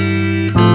Música